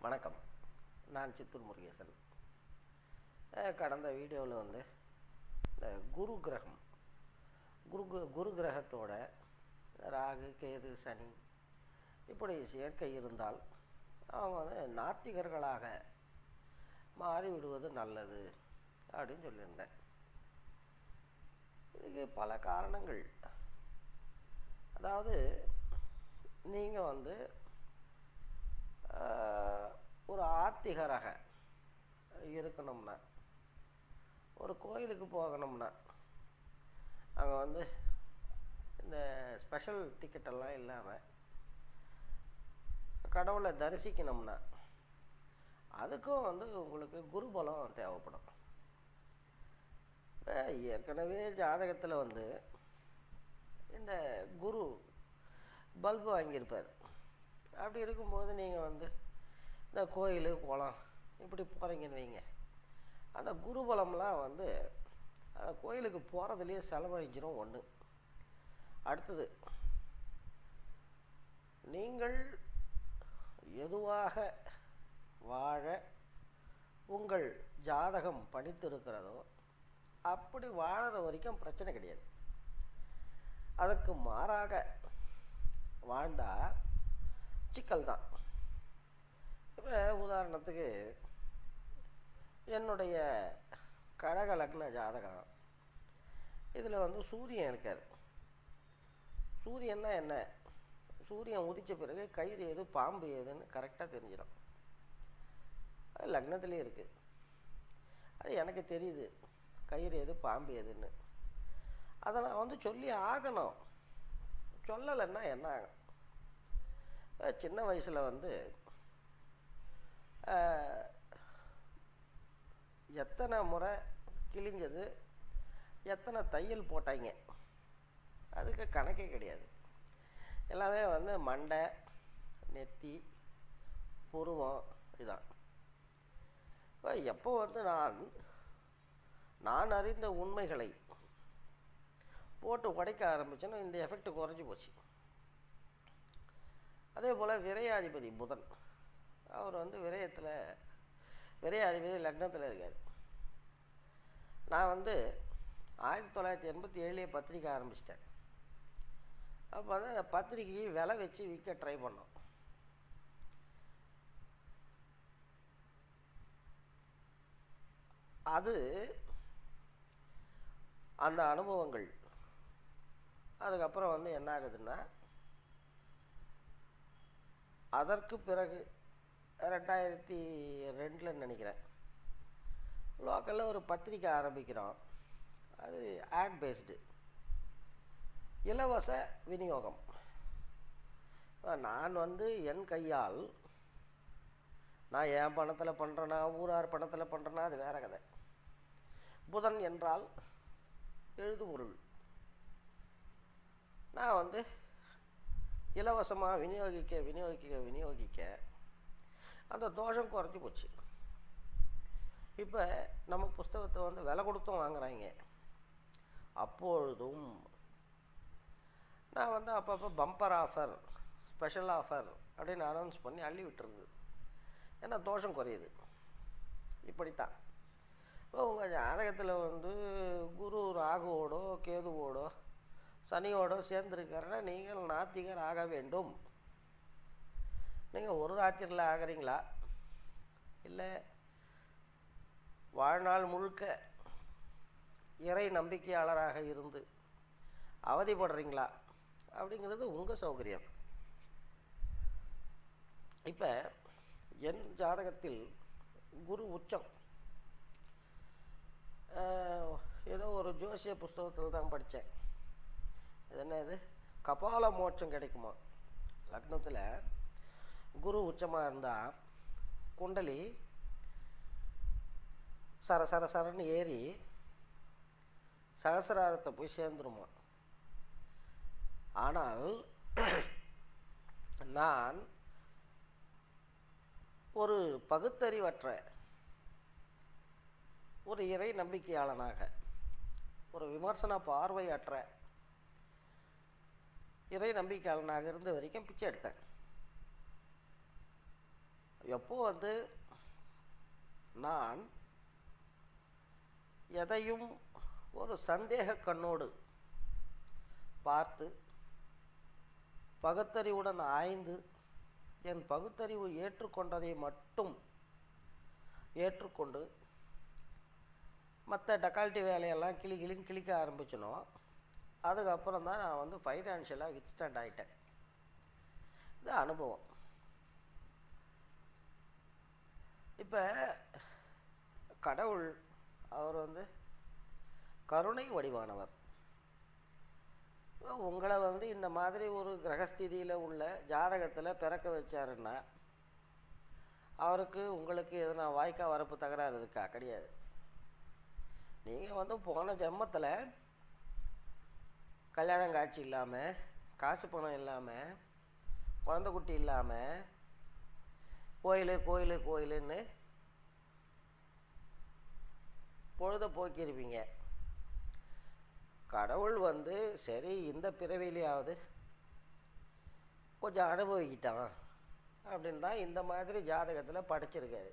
வணக்கம். நான் சித்தூர் முருகேசன். கடந்த வீடியோவில் வந்து இந்த குரு கிரகம் குரு கு- குரு கிரகத்தோட ராகு கேது சனி இப்படி சேர்க்கை இருந்தால் அவங்க வந்து நாத்திகர்களாக மாறிவிடுவது நல்லது அப்படின்னு சொல்லியிருந்தேன். இதுக்கு பல காரணங்கள். அதாவது நீங்கள் வந்து ஒரு ஆத்திகராக இருக்கணும்னா ஒரு கோயிலுக்கு போகணும்னா அங்கே வந்து இந்த ஸ்பெஷல் டிக்கெட்டெல்லாம் இல்லாமல் கடவுளை தரிசிக்கணும்னா அதுக்கும் வந்து உங்களுக்கு குருபலம் தேவைப்படும். இப்போ ஏற்கனவே ஜாதகத்தில் வந்து இந்த குரு பல்பு வாங்கியிருப்பார். அப்படி இருக்கும்போது நீங்கள் வந்து இந்த கோயில் குளம் இப்படி போகிறீங்கன்னு வைங்க. அந்த குருபலம்லாம் வந்து அந்த கோயிலுக்கு போகிறதுலேயே செலவழிஞ்சிடும் ஒன்று அடுத்தது நீங்கள் எதுவாக வாழ உங்கள் ஜாதகம் படித்திருக்கிறதோ அப்படி வாழற வரைக்கும் பிரச்சனை கிடையாது. அதற்கு மாறாக வாழ்ந்தால் சிக்கல் தான். இப்போ உதாரணத்துக்கு என்னுடைய கடக லக்ன ஜாதகம். இதில் வந்து சூரியன் இருக்கார். சூரியன்னா என்ன? சூரியன் உதித்த பிறகு கயிறு எது பாம்பு எதுன்னு கரெக்டாக தெரிஞ்சிடும் அது லக்னத்துலேயே இருக்குது அது எனக்கு தெரியுது. கயிறு எது பாம்பு எதுன்னு அதை நான் வந்து சொல்லி ஆகணும். சொல்லலைன்னா என்ன ஆகும்? சின்ன வயசில் வந்து எத்தனை முறை கிழிஞ்சது எத்தனை தையல் போட்டாங்க அதுக்கு கணக்கே கிடையாது. எல்லாமே வந்து மண்டை நெத்தி புருவம் இதான். இப்போ எப்போ வந்து நான் நான் அறிந்த உண்மைகளை போட்டு உடைக்க ஆரம்பிச்சேன்னா இந்த எஃபெக்ட் குறைஞ்சி போச்சு. அதே போல் விரையாதிபதி புதன். அவர் வந்து விரயத்தில் விரையாதிபதி லக்னத்தில் இருக்கார். நான் வந்து ஆயிரத்தி தொள்ளாயிரத்தி எண்பத்தி ஏழுலேயே பத்திரிக்கை ஆரம்பிச்சிட்டேன். அப்போ வந்து அந்த பத்திரிக்கையை விலை வச்சு விற்க ட்ரை பண்ணோம். அது அந்த அனுபவங்கள். அதுக்கப்புறம் வந்து என்ன ஆகுதுன்னா அதற்கு பிறகு ரெண்டாயிரத்தி ரெண்டில் நினைக்கிறேன். லோக்கலில் ஒரு பத்திரிக்கை ஆரம்பிக்கிறோம். அது ஆட் பேஸ்டு இலவச விநியோகம். நான் வந்து என் கையால் நான் என் பணத்தில் பண்ணுறேன்னா ஊரார் பணத்தில் பண்ணுறேன்னா அது வேற கதை. புதன் என்றால் எழுதுபொருள். நான் வந்து இலவசமாக விநியோகிக்க விநியோகிக்க விநியோகிக்க அந்த தோஷம் குறைஞ்சி போச்சு. இப்போ நம்ம புஸ்தகத்தை வந்து விலை கொடுத்தும் வாங்குறாங்க. அப்பொழுதும் நான் வந்து அப்பப்போ பம்பர் ஆஃபர் ஸ்பெஷல் ஆஃபர் அப்படின்னு அனௌன்ஸ் பண்ணி அள்ளி விட்டுருது. ஏன்னா தோஷம் குறையுது. இப்படித்தான். இப்போ உங்கள் ஜாதகத்தில் வந்து குரு ராகுவோடோ கேதுவோடோ சனியோடு சேர்ந்துருக்கிறனா நீங்கள் நாத்திகர் ஆக வேண்டும். நீங்கள் ஒரு ராத்திரியில் ஆகிறீங்களா? இல்லை வாழ்நாள் முழுக்க இறை நம்பிக்கையாளராக இருந்து அவதிப்படுறீங்களா? அப்படிங்கிறது உங்கள் சௌகரியம். இப்போ என் ஜாதகத்தில் குரு உச்சம். ஏதோ ஒரு ஜோசிய புஸ்தகத்தில் தான் படித்தேன் இது என்ன இது கபால மோட்சம் கிடைக்குமா? லக்னத்தில் குரு உச்சமாக இருந்தால் குண்டலி சர சர சரன்னு ஏறி சகசிராரத்தை போய் சேர்ந்துருமா? ஆனால் நான் ஒரு பகுத்தறிவற்ற ஒரு இறை நம்பிக்கையாளனாக ஒரு விமர்சன பார்வையற்ற இறை நம்பிக்கையாளனாக இருந்த வரைக்கும் பிச்சை எடுத்தேன். எப்போ வந்து நான் எதையும் ஒரு சந்தேக கண்ணோடு பார்த்து பகுத்தறிவுடன் ஆய்ந்து என் பகுத்தறிவு ஏற்றுக்கொண்டதை மட்டும் ஏற்றுக்கொண்டு மற்ற டக்கால்ட்டி வேலையெல்லாம் கிளி கிளின்னு கிளிக்க ஆரம்பிச்சினோம். அதுக்கப்புறம் தான் நான் வந்து ஃபைனான்ஷியலாக வித்ஸ்டாண்ட் ஆகிட்டேன் இது அனுபவம். இப்போ கடவுள் அவர் வந்து கருணை வடிவானவர். உங்களை வந்து இந்த மாதிரி ஒரு கிரகஸ்திதியில் உள்ள ஜாதகத்தில் பிறக்க வச்சாருன்னா அவருக்கு உங்களுக்கு எதனா வாய்க்கா வரப்பு தகராறு இருக்கா? கிடையாது. நீங்கள் வந்து போன ஜென்மத்தில் கல்யாணம் காட்சி இல்லாமல் காசு பணம் இல்லாமல் குழந்தை குட்டி இல்லாமல் கோயில் கோயில் கோயிலுன்னு பொழுத போக்கியிருப்பீங்க கடவுள் வந்து சரி இந்த பிறவிலையாவது கொஞ்சம் அனுபவிக்கிட்டான் அப்படின்னு தான் இந்த மாதிரி ஜாதகத்தில் படிச்சிருக்காரு.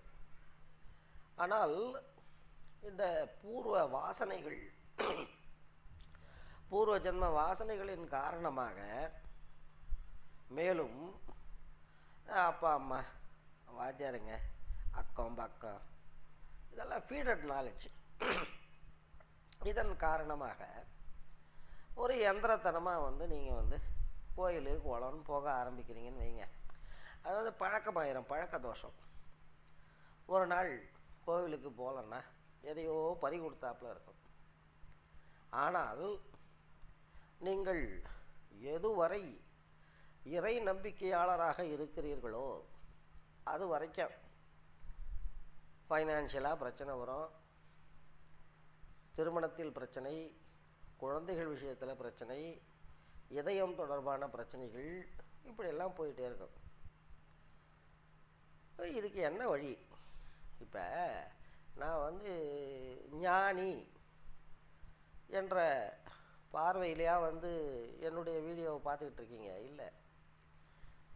ஆனால் இந்த பூர்வ வாசனைகள் பூர்வ ஜென்ம வாசனைகளின் காரணமாக மேலும் அப்பா அம்மா வாத்தியாருங்க அக்கம் பக்கம் இதெல்லாம் ஃபீடட் நாலேஜ் இதன் காரணமாக ஒரு எந்திரத்தனமாக வந்து நீங்கள் வந்து கோயில் குளம்னு போக ஆரம்பிக்கிறீங்கன்னு வைங்க. அது வந்து பழக்கமாயிரும் பழக்க தோஷம் ஒரு நாள் கோவிலுக்கு போகலன்னா எதையோ பறி கொடுத்தாப்புல இருக்கும். ஆனால் நீங்கள் எதுவரை இறை நம்பிக்கையாளராக இருக்கிறீர்களோ அது வரைக்கும் ஃபைனான்ஷியலாக பிரச்சனை வரும். திருமணத்தில் பிரச்சனை குழந்தைகள் விஷயத்தில் பிரச்சனை இதயம் தொடர்பான பிரச்சனைகள் இப்படியெல்லாம் போயிட்டே இருக்கும். இதுக்கு என்ன வழி? இப்போ நான் வந்து ஞானி என்ற பார்வையிலையா வந்து என்னுடைய வீடியோவை பார்த்துக்கிட்டு இருக்கீங்க இல்லை.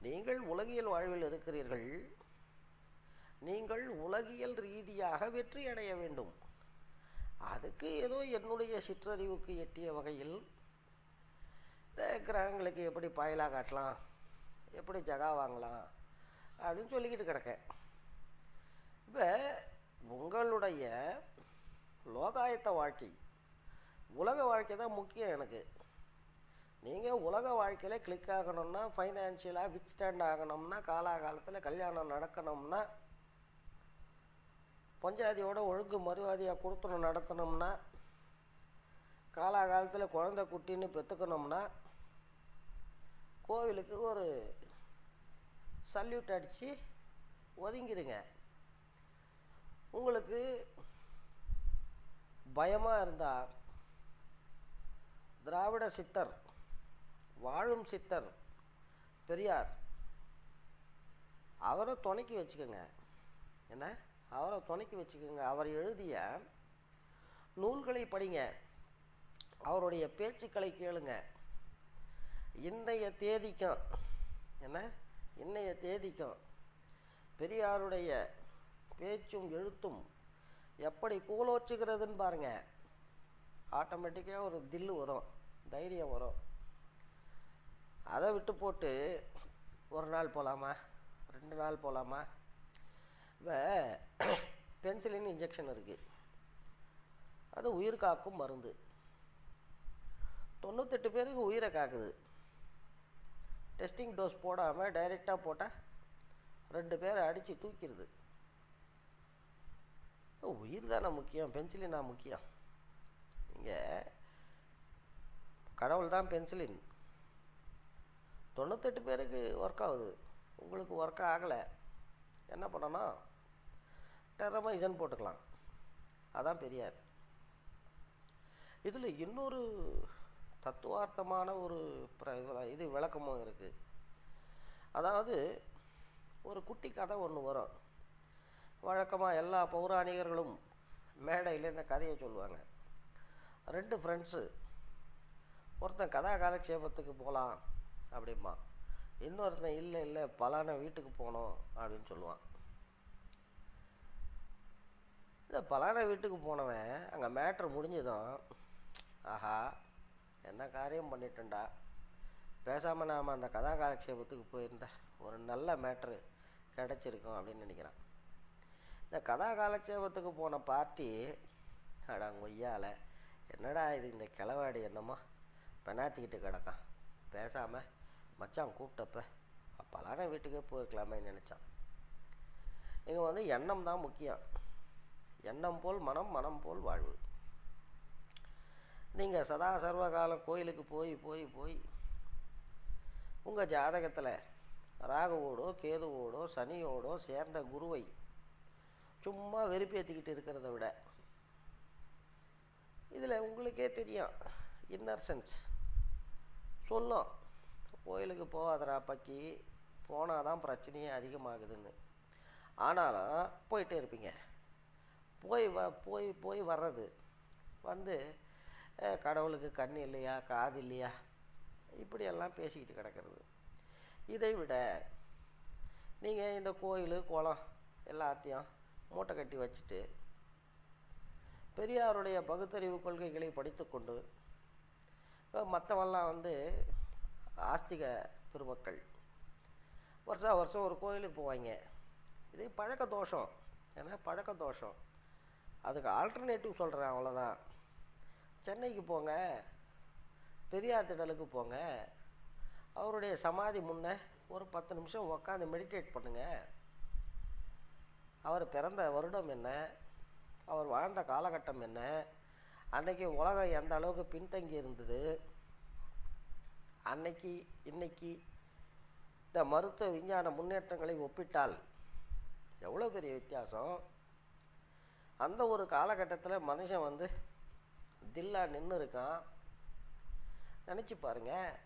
நீங்கள் உலகியல் வாழ்வில் இருக்கிறீர்கள். நீங்கள் உலகியல் ரீதியாக வெற்றி அடைய வேண்டும். அதுக்கு ஏதோ என்னுடைய சிற்றறிவுக்கு எட்டிய வகையில் இந்த கிரகங்களுக்கு எப்படி பாயலாக காட்டலாம் எப்படி ஜகா வாங்கலாம் அப்படின்னு சொல்லிக்கிட்டு கிடக்கேன். இப்போ உங்களுடைய லோகாயத்த வாழ்க்கை உலக வாழ்க்கை தான் முக்கியம் எனக்கு. நீங்கள் உலக வாழ்க்கையில் கிளிக் ஆகணும்னா ஃபைனான்ஷியலாக வித் ஸ்டாண்ட் ஆகணும்னா காலாகாலத்தில் கல்யாணம் நடக்கணும்னா பஞ்சாதியோட ஒழுங்கு மறுவாதியாக கொடுத்துணும் நடத்தணும்னா காலாகாலத்தில் குழந்தை குட்டின்னு பெற்றுக்கணும்னா கோவிலுக்கு ஒரு சல்யூட் அடித்து ஒதுங்கிடுங்க உங்களுக்கு பயமாக இருந்தால் திராவிட சித்தர் வாழும் சித்தர் பெரியார் அவரை துணைக்கி வச்சுக்கோங்க. என்ன? அவரை துணைக்கி வச்சுக்கோங்க. அவர் எழுதிய நூல்களை படிங்க. அவருடைய பேச்சுக்களை கேளுங்க. இன்றைய தேதிக்கும் என்ன? இன்றைய தேதிக்கும் பெரியாருடைய பேச்சும் எழுத்தும் எப்படி கூலோச்சுகிறதுன்னு பாருங்கள் ஆட்டோமேட்டிக்காக ஒரு தில்லு வரும் தைரியம் வரும். அதை விட்டு போட்டு ஒரு நாள் போகலாமா ரெண்டு நாள் போகலாமா இப்போ பென்சிலின் இன்ஜெக்ஷன் இருக்குது அது உயிர் காக்கும் மருந்து. தொண்ணூத்தெட்டு பேருக்கு உயிரை காக்குது. டெஸ்டிங் டோஸ் போடாமல் டைரெக்டாக போட்டால் ரெண்டு பேரை அடித்து தூக்கிடுது உயிர் தானே முக்கியம் பென்சிலினா முக்கியம். இங்கே. கடவுள் தான் பென்சிலின் தொண்ணூத்தெட்டு பேருக்கு ஒர்க் ஆகுது. உங்களுக்கு ஒர்க் ஆகலை. என்ன பண்ணணும்? டெரமைசன் போட்டுக்கலாம். அதான் பெரியார். இதில் இன்னொரு தத்துவார்த்தமான ஒரு இது விளக்கமும் இருக்குது அதாவது ஒரு குட்டி கதை ஒன்று வரும். வழக்கமாக எல்லா பௌராணிகர்களும் மேடையில் இந்த கதையை சொல்லுவாங்க. ரெண்டு ஃப்ரெண்ட்ஸு ஒருத்தன் கதா காலக்ஷேபத்துக்கு போகலாம் அப்படிம்பா இன்னொருத்தன் இல்லை இல்லை பலான வீட்டுக்கு போகணும் அப்படின்னு சொல்லுவான். இந்த பலான வீட்டுக்கு போனவன் அங்கே மேட்ரு முடிஞ்சதும் ஆஹா என்ன காரியம் பண்ணிட்டேன்டா. பேசாமல் நாம் அந்த கதா காலக்ஷேபத்துக்கு போயிருந்தா ஒரு நல்ல மேட்ரு கிடச்சிருக்கும் அப்படின்னு நினைக்கிறான். இந்த கதா காலக்ஷேபத்துக்கு போன பார்ட்டி அடா கொய்யால என்னடா இது இந்த கிளவாடி என்னமோ பெனாத்திக்கிட்டு கிடக்கான். பேசாமல் மச்சான் கூப்பிட்டப்ப அப்போலான வீட்டுக்கே போயிருக்கலாமே நினச்சான். இங்கே வந்து எண்ணம் தான் முக்கியம். எண்ணம் போல் மனம் மனம் போல் வாழ்வு. நீங்கள் சதா சர்வகாலம் கோயிலுக்கு போய் போய் போய் உங்கள் ஜாதகத்தில் ராகுவோடோ கேதுவோடோ சனியோடோ சேர்ந்த குருவை சும்மா வெறுப்பேற்றிக்கிட்டு இருக்கிறத விட இதில் உங்களுக்கே தெரியும். இன்னர் சென்ஸ் சொல்லும். கோயிலுக்கு போகாதரா பக்கி. போனால் தான் பிரச்சனையே அதிகமாகுதுன்னு. ஆனாலும் போயிட்டே இருப்பீங்க. போய் வ போய் போய் வர்றது. வந்து கடவுளுக்கு கண் இல்லையா காது இல்லையா? இப்படியெல்லாம் பேசிக்கிட்டு கிடக்கிறது. இதை விட நீங்கள் இந்த கோயில் குளம் எல்லாத்தையும் மூட்டை கட்டி வச்சுட்டு பெரியாருடைய பகுத்தறிவு கொள்கைகளை படித்துக்கொண்டு மற்றவெல்லாம் வந்து ஆஸ்திக பெருமக்கள். வருஷா வருஷம் ஒரு கோயிலுக்கு போவாங்க. இது பழக்க தோஷம். ஏன்னா பழக்க தோஷம். அதுக்கு ஆல்டர்னேட்டிவ் சொல்கிறேன் அவ்வளோதான் சென்னைக்கு போங்க பெரியார் திடலுக்கு போங்க. அவருடைய சமாதி முன்னே ஒரு பத்து நிமிஷம் உட்காந்து மெடிடேட் பண்ணுங்கள் அவர் பிறந்த வருடம் என்ன? அவர் வாழ்ந்த காலகட்டம் என்ன? அன்னைக்கு உலகம் எந்த அளவுக்கு பின்தங்கி இருந்தது? அன்னைக்கு இன்னைக்கு இந்த மருத்துவ விஞ்ஞான முன்னேற்றங்களை ஒப்பிட்டால் எவ்வளோ பெரிய வித்தியாசம்? அந்த ஒரு காலகட்டத்தில் மனுஷன் வந்து தில்லா நின்று இருக்கான். நினச்சி பாருங்க.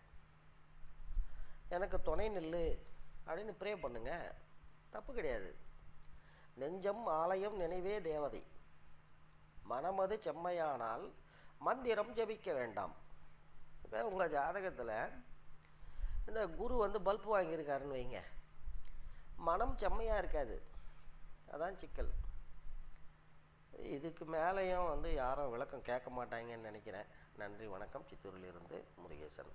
எனக்கு துணை நில்லு அப்படின்னு ப்ரே பண்ணுங்க. தப்பு கிடையாது. நெஞ்சம் ஆலயம் நினைவே தேவதை. மனமது செம்மையானால் மந்திரம் ஜெபிக்க வேண்டாம். இப்போ உங்கள் ஜாதகத்தில் இந்த குரு வந்து பல்ப் வாங்கியிருக்காருன்னு வைங்க. மனம் செம்மையாக இருக்காது. அதான் சிக்கல். இதுக்கு மேலேயும் வந்து யாரும் விளக்கம் கேட்க மாட்டாங்கன்னு நினைக்கிறேன். நன்றி வணக்கம். சித்தூரிலிருந்து முருகேசன்.